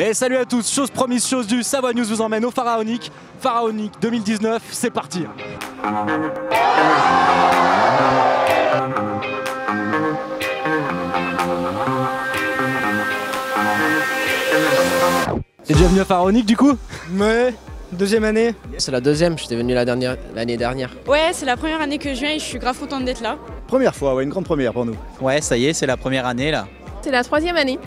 Et salut à tous, chose promise, chose due, Savoie News vous emmène au Pharaonique. Pharaonique 2019, c'est parti T'es déjà venu à Pharaonique du coup? Ouais, deuxième année. C'est la deuxième, j'étais venu l'année dernière, dernière. Ouais, c'est la première année que je viens et je suis grave contente d'être là. Première fois, ouais, une grande première pour nous. Ouais, ça y est, c'est la première année là. C'est la troisième année.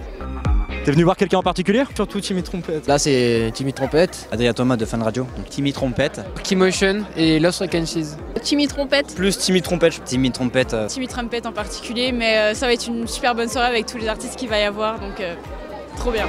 T'es venu voir quelqu'un en particulier Surtout Timmy Trompette. Là, c'est Timmy Trompette. Adrien Thomas de Fan Radio. Donc Timmy Trompette. Keymotion et Lost Frequencies. Timmy Trompette. Plus Timmy Trompette. Timmy Trompette. euh, Timmy Trumpet en particulier, mais euh, ça va être une super bonne soirée avec tous les artistes qu'il va y avoir, donc euh, trop bien.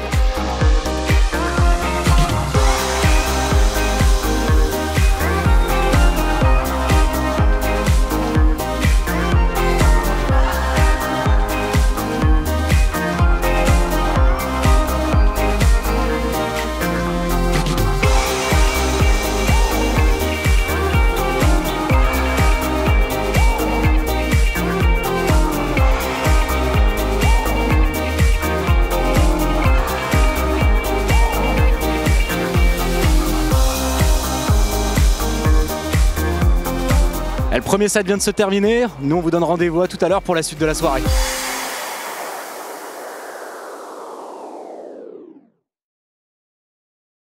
Le premier set vient de se terminer, nous on vous donne rendez-vous à tout à l'heure pour la suite de la soirée.